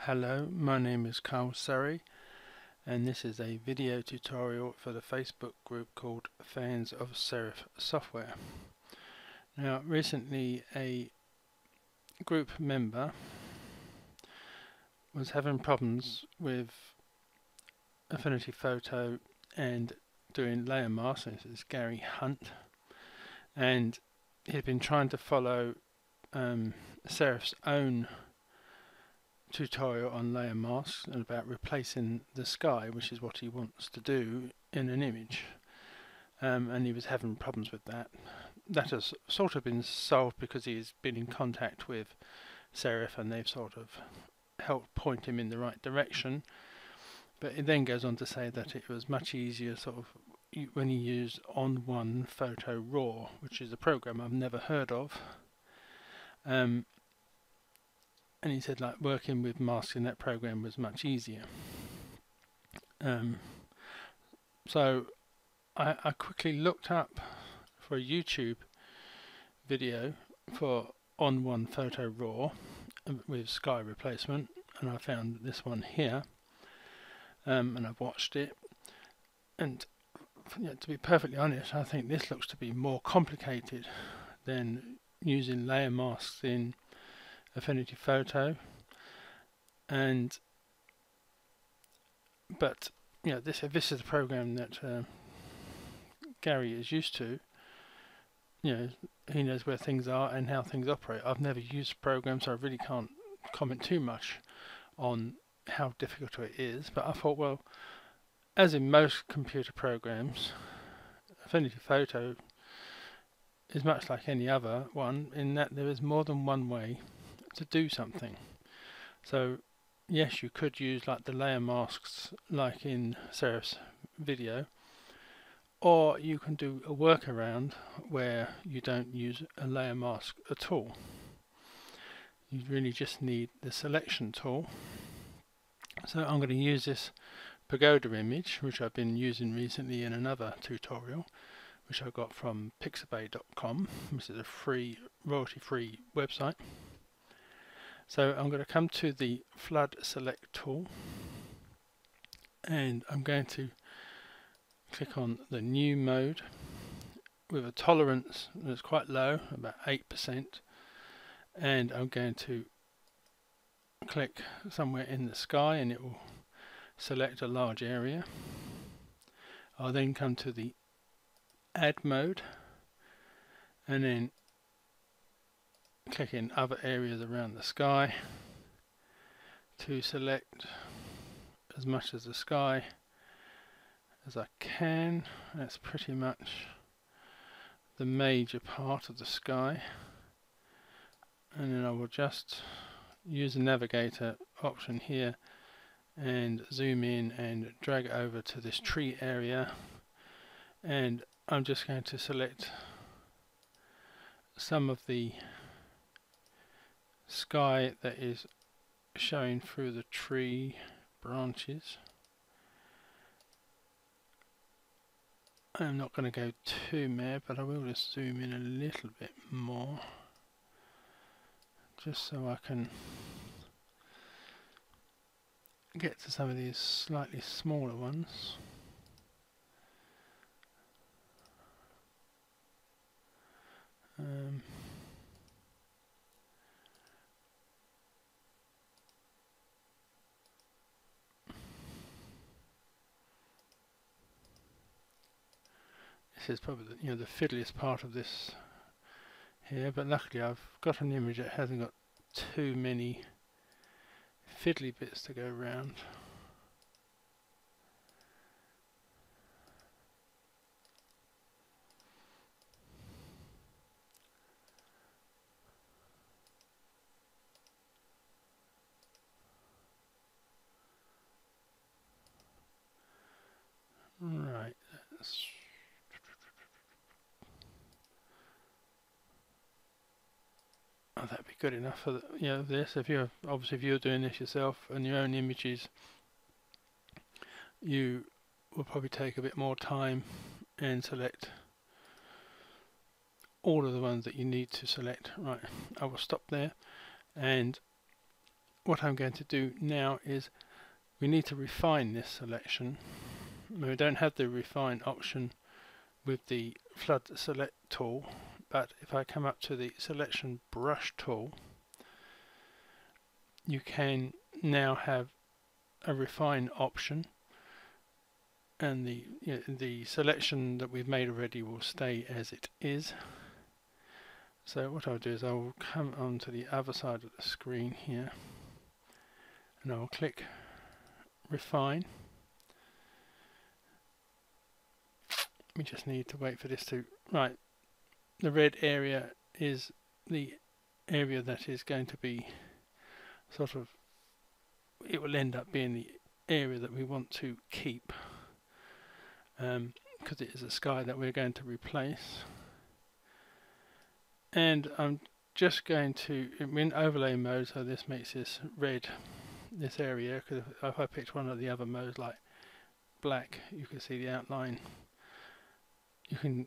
Hello, my name is Carl Surry and this is a video tutorial for the Facebook group called Fans of Serif Software. Now recently a group member was having problems with Affinity Photo and doing layer masks. This is Gary Hunt and he'd been trying to follow um, Serif's own tutorial on layer masks and about replacing the sky, which is what he wants to do in an image. Um, and he was having problems with that. That has sort of been solved because he's been in contact with Serif and they've sort of helped point him in the right direction. But it then goes on to say that it was much easier sort of when he used On1 Photo Raw, which is a program I've never heard of. Um, and he said like working with masks in that program was much easier. Um, so I, I quickly looked up for a YouTube video for On1 Photo Raw um, with sky replacement and I found this one here um, and I've watched it and to be perfectly honest I think this looks to be more complicated than using layer masks in Affinity Photo. And but you know this this is the program that uh, Gary is used to. You know he knows where things are and how things operate. I've never used programs so I really can't comment too much on how difficult it is. But I thought well as in most computer programs Affinity Photo is much like any other one in that there is more than one way to do something. So yes, you could use like the layer masks like in Serif's video, or you can do a workaround where you don't use a layer mask at all. You really just need the selection tool. So I'm going to use this pagoda image, which I've been using recently in another tutorial, which I got from pixabay.com, which is a free, royalty-free website. So I'm going to come to the flood select tool and I'm going to click on the new mode with a tolerance that's quite low, about 8% and I'm going to click somewhere in the sky and it will select a large area. I'll then come to the add mode and then click in other areas around the sky to select as much of the sky as I can. That's pretty much the major part of the sky and then I will just use the navigator option here and zoom in and drag over to this tree area and I'm just going to select some of the sky that is showing through the tree branches. I'm not going to go too mad, but I will just zoom in a little bit more just so I can get to some of these slightly smaller ones. Um, this is probably you know the fiddliest part of this here but luckily I've got an image that hasn't got too many fiddly bits to go around Right, Oh, that'd be good enough for the, you know this. If you're obviously if you're doing this yourself and your own images, you will probably take a bit more time and select all of the ones that you need to select. Right, I will stop there and what I'm going to do now is we need to refine this selection. We don't have the refine option with the flood select tool but if I come up to the selection brush tool you can now have a refine option. And the you know, the selection that we've made already will stay as it is. So what I'll do is I'll come onto the other side of the screen here. And I'll click refine. We just need to wait for this to right the red area is the area that is going to be sort of it will end up being the area that we want to keep because um, it is a sky that we're going to replace. And I'm just going to in overlay mode so this makes this red this area because if I picked one of the other modes like black you can see the outline. You can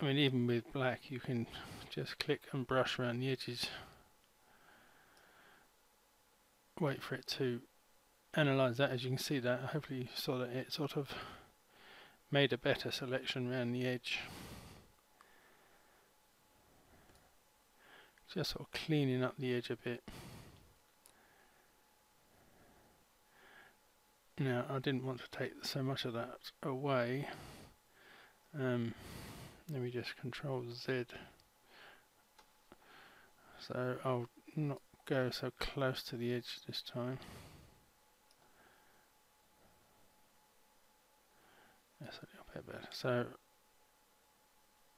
I mean even with black you can just click and brush around the edges. Wait for it to analyze that. As you can see that hopefully you saw that it sort of made a better selection around the edge. Just sort of cleaning up the edge a bit. Now I didn't want to take so much of that away. Um, let me just control Z. So I'll not go so close to the edge this time. That's a little bit better. So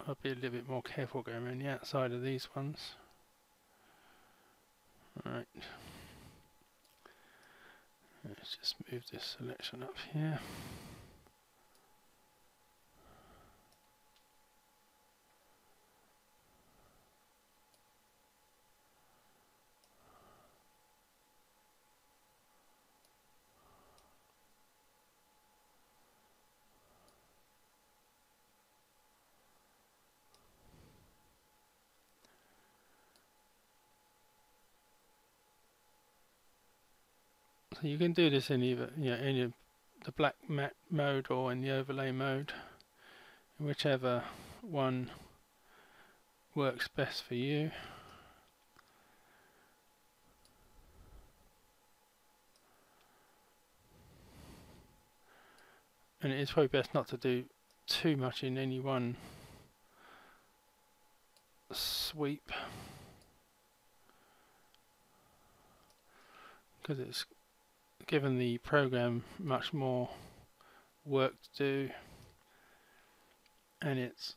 I'll be a little bit more careful going around the outside of these ones. Alright let's just move this selection up here you can do this in either you know, in the black matte mode or in the overlay mode, whichever one works best for you. And it is probably best not to do too much in any one sweep because it's given the program much more work to do and it's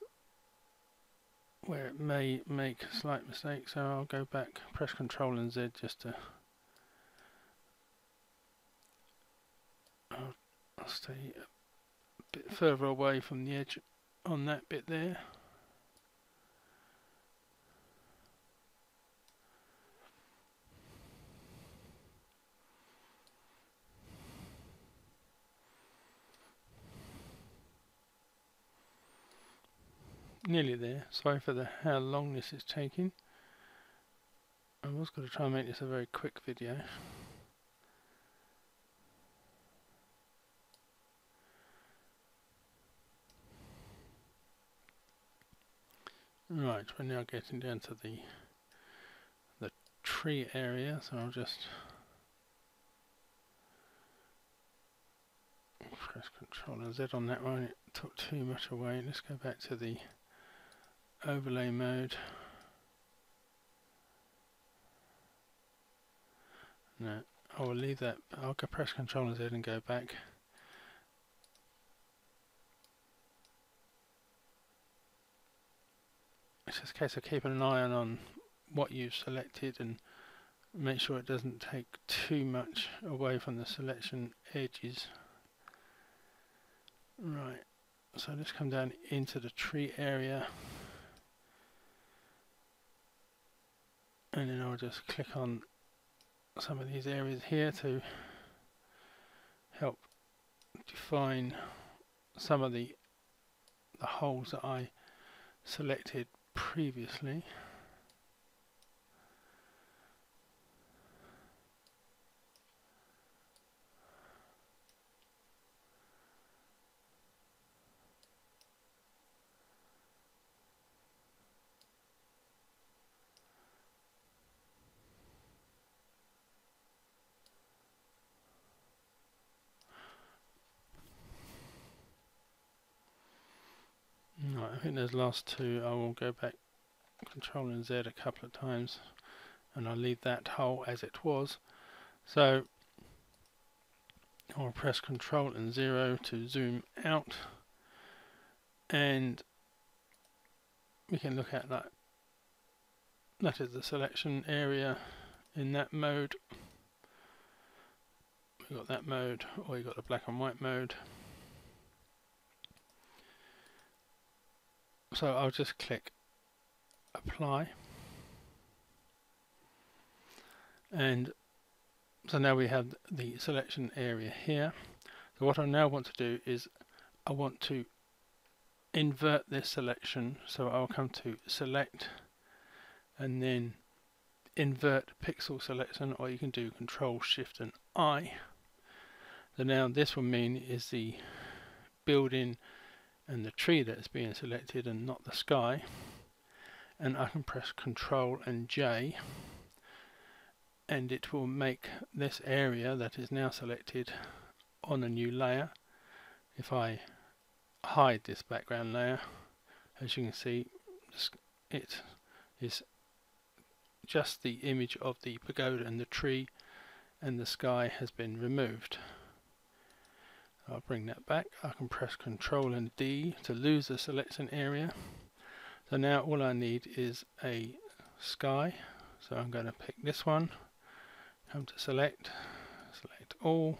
where it may make a slight mistakes so I'll go back press control and Z just to I'll stay a bit further away from the edge on that bit there nearly there. Sorry for the how long this is taking. I was going to try and make this a very quick video. Right, we're now getting down to the the tree area, so I'll just press Control and Z on that one. It took too much away. Let's go back to the overlay mode. No, I will leave that. I'll go press Control Z and go back. It's just a case of keeping an eye on what you've selected and make sure it doesn't take too much away from the selection edges. Right, so let's come down into the tree area. And then I'll just click on some of these areas here to help define some of the the holes that I selected previously I think those last two. I will go back control and Z a couple of times and I'll leave that hole as it was. So I'll press control and 0 to zoom out and we can look at that. That is the selection area in that mode. We've got that mode or you've got the black and white mode so I'll just click apply. And so now we have the selection area here. So what I now want to do is I want to invert this selection. So I'll come to select and then invert pixel selection or you can do control shift and I. So now this will mean is the building and the tree that's being selected and not the sky and I can press control and J and it will make this area that is now selected on a new layer. If I hide this background layer as you can see it is just the image of the pagoda and the tree and the sky has been removed I'll bring that back. I can press control and D to lose the selection area. So now all I need is a sky. So I'm going to pick this one, come to select, select all,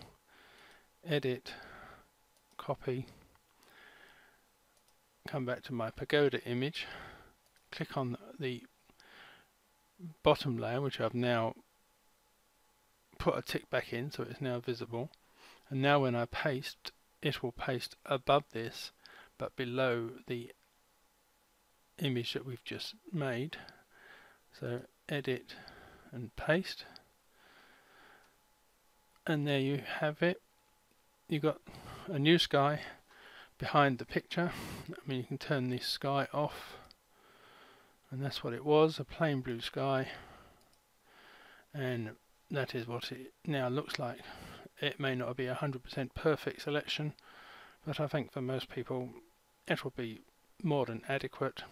edit, copy, come back to my pagoda image, click on the bottom layer which I've now put a tick back in so it's now visible and now when I paste it will paste above this but below the image that we've just made. So edit and paste. And there you have it. You've got a new sky behind the picture. I mean you can turn this sky off and that's what it was, a plain blue sky and that is what it now looks like. It may not be a 100% perfect selection but I think for most people it will be more than adequate.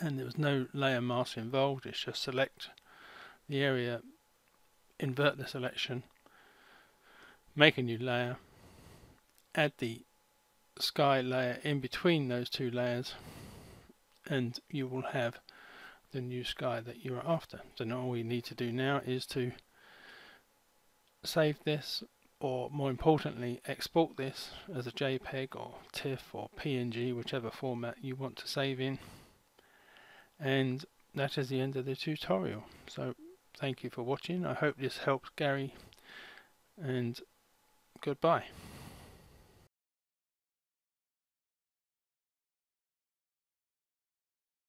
And there was no layer mask involved it's just select the area invert the selection make a new layer add the sky layer in between those two layers and you will have the new sky that you are after. So now all we need to do now is to save this or more importantly export this as a JPEG or TIFF or PNG whichever format you want to save in. And that is the end of the tutorial. So thank you for watching. I hope this helped Gary and goodbye